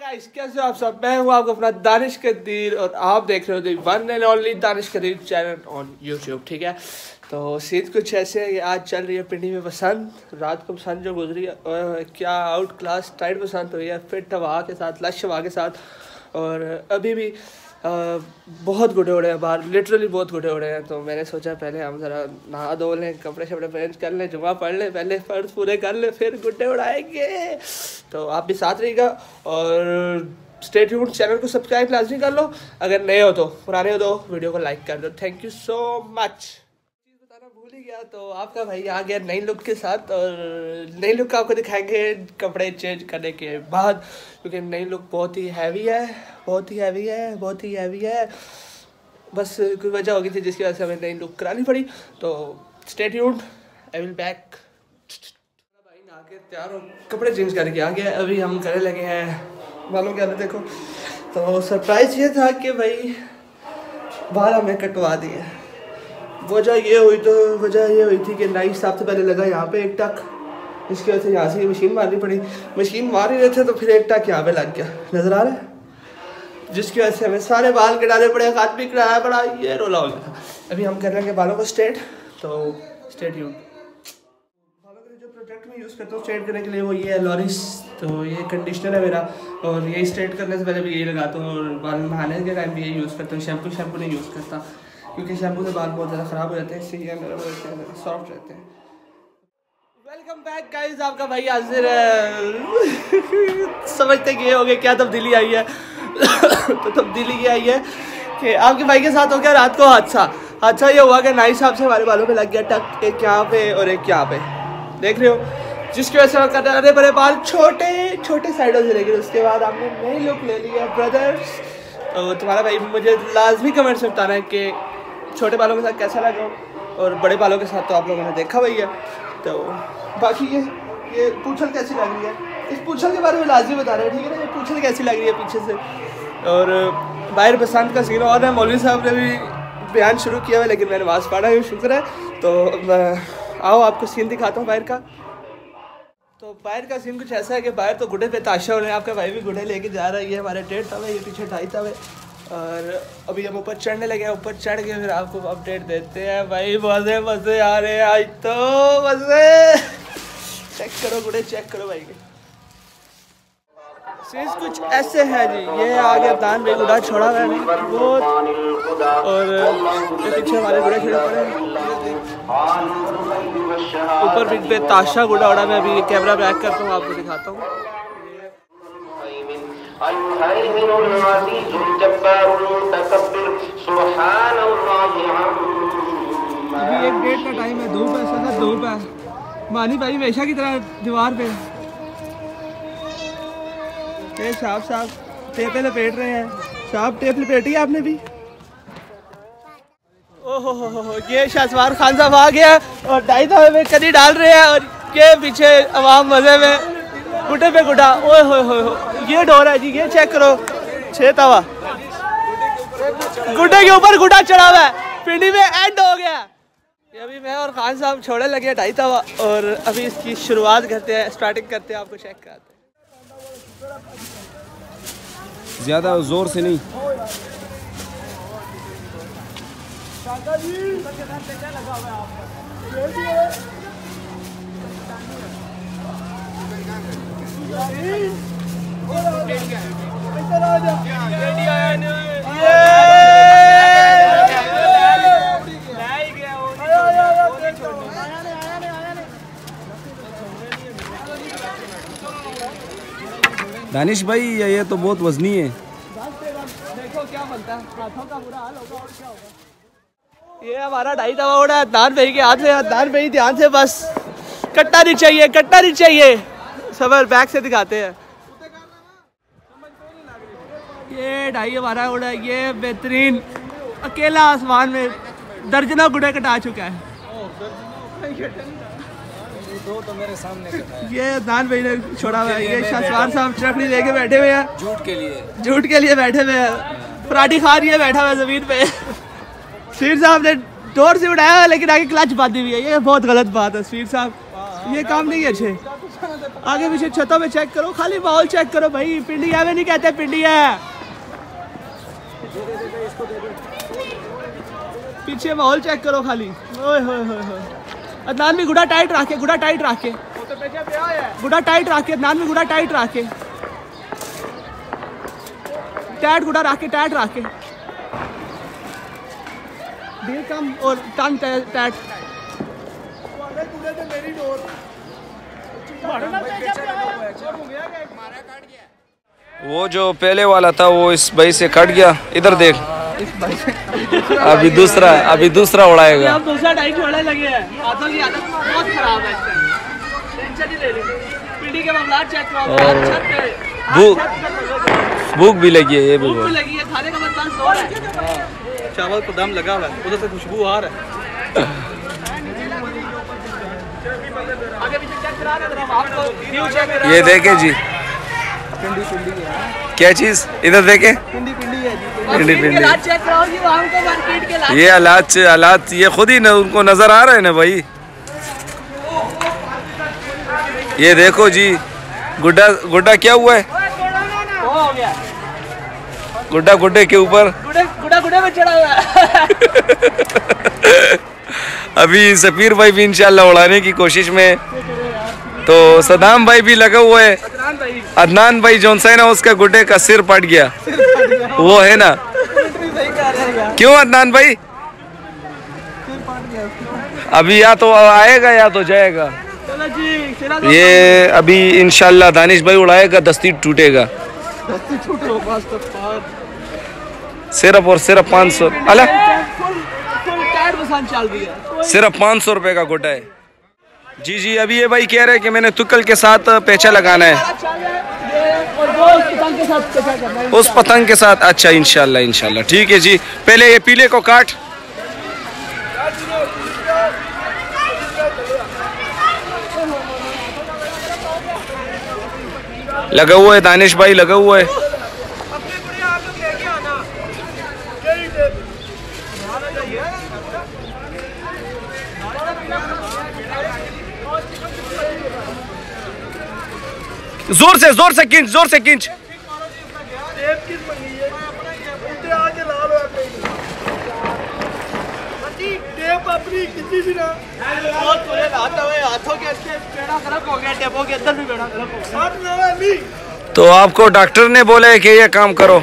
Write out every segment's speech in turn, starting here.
Guys कैसे हो आप सब? मैं हूँ आपका अपना दानिश कदीर और आप देख रहे हो one and only Danish Qadir channel on YouTube ठीक है? तो सीध कुछ ऐसे है कि आज चल रही है पिंडी में बसंत, रात को बसंत जो गुजरी है क्या आउट क्लास टाइट बसंत हुई है फिट हवा के साथ लश हवा के साथ, और अभी भी बहुत गुडे उड़े हैं, बाहर लिटरली बहुत गुडे उड़े हैं। तो मैंने सोचा पहले हम ज़रा नहा धो लें, कपड़े शपड़े पहन कर लें जुमा पढ़ लें, पहले फ़र्ज़ पूरे कर लें, फिर गुड्डे उड़ाएँगे। तो आप भी साथ रहिएगा और स्टेट चैनल को सब्सक्राइब लाजमी कर लो। अगर नए हो तो पुराने हो तो वीडियो को लाइक कर दो। थैंक यू सो मच चीज़ गया तो आपका भाई आ गया नई लुक के साथ और नई लुक आपको दिखाएँगे कपड़े चेंज करने के बाद, क्योंकि नई लुक बहुत ही हैवी है, बहुत ही हैवी है, बहुत ही हैवी है। बस कोई वजह होगी थी जिसकी वजह से हमें नई लुक करानी पड़ी तो स्टेट आई विल बैक भाई नहा के तैयार हो, कपड़े चेंज करके आ गया, अभी हम करने लगे हैं मालूम क्या देखो। तो सरप्राइज़ ये था कि भाई बाल हमें कटवा दिए। वजह ये हुई तो वजह ये हुई थी कि नाइट साहब से पहले लगा यहाँ पे एक टक। इसकी वजह से यहाँ से मशीन मारनी पड़ी। मशीन मार ही रहे थे तो फिर एक टक यहाँ पे लग गया। नज़र आ रहा है? जिसकी वजह से हमें सारे बाल कटाने पड़े, हाथ भी कटाया पड़ा, ये रोला हो गया अभी हम कर लेंगे बालों को स्ट्रेट तो स्ट्रेट यूज़ बालों के जो प्रोडक्ट में यूज़ करता हूँ स्ट्रेट करने के लिए वो ये है लॉरिस तो ये कंडीशनर है मेरा, और ये स्ट्रेट करने से पहले भी यही लगाता हूँ, और बाल नहाने के टाइम भी यही यूज़ करता हूँ शैम्पू शैम्पू नहीं यूज़ करता। क्योंकि शैम्पू से बाल बहुत ज़्यादा ख़राब हो जाते हैं इससे ये मेरा सॉफ्ट रहते हैं। वेलकम बैक गाइस आपका भाई हाजिर है। समझते कि हो गया, क्या तब्दीली आई है? तो तब्दीली ये आई है कि आपके भाई के साथ हो गया रात को हादसा। हादसा ये हुआ कि नाई साहब से हमारे बालों पे लग गया टक, एक यहाँ पे और एक यहाँ पे। देख रहे हो? जिसकी वजह से करने अरे बड़े बाल छोटे छोटे साइडों से लेकिन उसके बाद आपने नई लुक ले लिया ब्रदर्स तो तुम्हारा भाई मुझे लाजमी कमेंट्स में बताना है कि छोटे बालों के साथ कैसा लगा? और बड़े बालों के साथ तो आप लोगों ने देखा वही है। तो बाकी ये ये पूछल कैसी लग रही है? इस पूछल के बारे में लाजमी बता रहे हैं, ठीक है ना? ये पूछल कैसी लग रही है पीछे से? और बाहर बसंत का सीन और है, मौलवी साहब ने भी बयान शुरू किया हुआ लेकिन मैंने आवाज़ पाड़ा है, शुक्र है। तो आओ आपको सीन दिखाता हूँ बाहर का। तो बाहर का सीन कुछ ऐसा है कि बाहर तो गुडे पे ताशा हो रहे हैं, आपका भाई भी गुडे लेके जा रहा है, ये हमारे डेढ़ तवे, ये पीछे ढाई तवे। और अभी हम ऊपर चढ़ने लगे, ऊपर चढ़ के फिर आपको अपडेट देते हैं। भाई, मज़े मज़े आ रहे हैं आज तो मज़े। चेक करो गुडे चेक करो भाई कुछ ऐसे है जी। ये आ गया दान भाई गुड़ा छोड़ा हुआ है। बहुत। और पीछे हमारे गुड़े खड़े पड़े ऊपर पे ताशा गुड़ा उड़ा मैं अभी कैमरा बैक करता हूँ, आपको दिखाता हूँ। अभी एक डेढ़ का टाइम है, धूप है, सदा धूप है। मानी भाई, हमेशा की तरह दीवार पे। साहब साहब, टेप लपेट रहे हैं। साहब, टेप लपेटी आपने भी? ओहो ये शाहसवार खान साहब आ गया और ढाई तवे में कदी डाल रहे हैं और के पीछे आवाम मज़े में गुड्डे पे गुड्डा ओए हो हो हो ये डोर है जी ये चेक करो। छह तवा। गुड्डे के ऊपर गुड्डा चढ़ा हुआ है। पिंडी में एंड हो गया। ये अभी मैं और खान साहब छोड़ने लगे ढाई तवा और अभी इसकी शुरुआत करते हैं स्टार्टिंग करते हैं आपको चेक कराते हैं। ज़्यादा ज़ोर से नहीं। दानिश भाई, ये ये तो बहुत वजनी है। ये हमारा ढाई तवा उड़ा है दान भाई के हाथ से दान भाई ध्यान से बस। कट्टा नहीं चाहिए, कट्टा नहीं चाहिए। सबर बैक से दिखाते हैं। ये ढाई हमारा उड़ा ये बेहतरीन। अकेला आसमान में दर्जनों गुड़े कटा चुका है। दो तो मेरे सामने ये दान भाई ने छोड़ा हुआ है। ये शाहसवार साहब चटनी लेके बैठे हुए हैं। झूठ के लिए। झूठ के लिए बैठे हुए हैं। पराठी खा रही है बैठा हुआ ज़मीन पे। सीर साहब ने डोर से उठाया लेकिन आगे क्लच बांधी हुई है। ये बहुत गलत बात है सीर साहब। ये काम नहीं है अच्छे। आगे पीछे छतों में चेक करो खाली माहौल चेक करो भाई। पिंडी है नहीं कहते पिंडी है। पीछे माहौल चेक करो खाली। ओए होए होए होए। अदनान भी गुड़ा टाइट रखे गुड़ा टाइट रखे। गुड़ा टाइट रखे अदनान भी गुड़ा टाइट रखे। टाइट गुड़ा रखे टाइट रखे। दिल कम और टंग टाइट वो जो पहले वाला था वो इस भाई से कट गया। इधर देख। अभी दूसरा अभी दूसरा उड़ाएगा। अब दूसरा लगे हैं। की हालत बहुत खराब है टेंशन ले पीढ़ी के मामला चेक करो। भूख-। भूख भी लगी है ये भी भूख लगी है। खाने का है चावल पर दम लगा हुआ है। उधर से खुशबू आ रहा है। हैं। ये देखे जी। क्या चीज़? इधर देखे। पिंडी पिंडी जी पिंडी, के पिंडी। लात चेक कराओ जी वहाँ को मार्केट के लात ये हालात हालात ये खुद ही ना उनको नज़र आ रहे हैं ना भाई। ये देखो जी गुड्डा गुड्डा क्या हुआ है? वो हो गया। गुड्डा गुड्डे के ऊपर। गुड़े गुड़ा में चढ़ा हुआ अभी सफीर भाई भी इंशाल्लाह उड़ाने की कोशिश में तो सदाम भाई भी लगा हुआ है। अदनान भाई। अदनान भाई सा है ना उसका गुड्डे का सिर पट गया। वो है ना। क्यों अदनान भाई? अभी या तो आएगा या तो जाएगा। ये अभी इंशाल्लाह दानिश भाई उड़ाएगा, दस्ती टूटेगा। सिर्फ़ और सिर्फ़ पाँच सौ अला सिर्फ़ पाँच सौ रुपये का गुड्डा है। जी जी, अभी ये भाई कह रहे हैं कि मैंने तुक्कल के साथ पेचा लगाना है अच्छा है ये और वो उस उस पतंग के साथ अच्छा इंशाल्लाह इंशाल्लाह। ठीक है जी, पहले ये पीले को काट। लगा हुआ है, दानिश भाई, लगा हुआ है। ज़ोर से ज़ोर से किंच ज़ोर से खींच बहुत बुरे हाथ हुए हाथों के इसके पेड़ा खराब हो गया टेबो के अंदर भी पेड़ा खराब हो गया तो आपको डॉक्टर ने बोला है कि ये काम करो।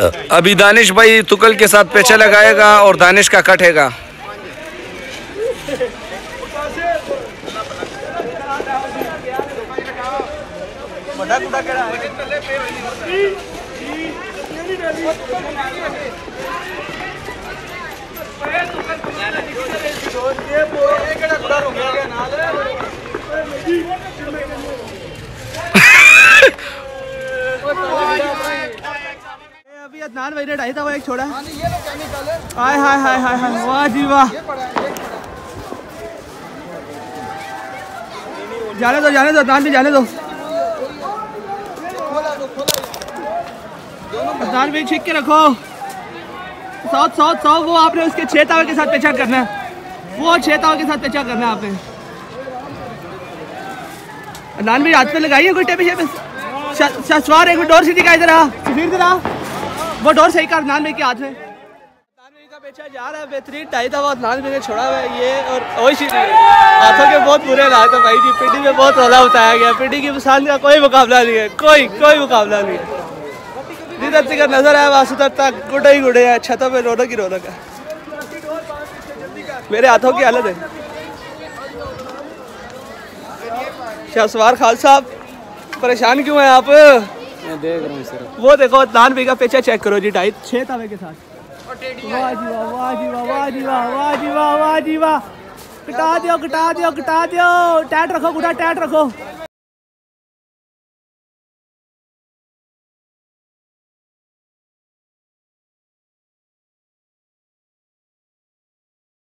अभी दानिश भाई तुकल के साथ पेचा लगाएगा और दानिश का कटेगा। बड़ा अदनान भाई ने ढाई था वो एक छोड़ा। हाय हाय हाय हाय हाय वाह जी वाह। जाने दो जाने दो अदनान भी जाने दो। अदनान छिक के रखो। साउथ साउथ साउथ वो आपने उसके छह तावे के साथ पेचा करना है। वो छह तावे के साथ पेचा करना है आपने। अदनान भी हाथ पे लगाइए कोई टेपे शेपे एक डोर सीधी का इधर आ। सफीर इधर आ वो डोर सही के हाथ में बेचा जा रहा है, बेहतरीन छोड़ा हुआ है, ये और हाथों के बहुत बुरे भाई जी पिंडी में बहुत बताया गया की का कोई नहीं है, कोई कोई मुकाबला नहीं है। नज़र तक गुडे ही गुडे हैं, छतों पे रौनक ही रौनक है। मेरे हाथों की हालत है। शाहसवार खान साहब परेशान क्यों हैं आप? मैं देख रहा हूँ सिर्फ़ वो देखो दान भी का पेचा चेक करो जी टाइप छह तवे के साथ। वाह जी वाह वाह जी वाह वाह जी वाह वाह जी वाह वाह जी वाह। कटा दियो कटा दियो कटा दियो। टैट रखो गुटा टैट रखो।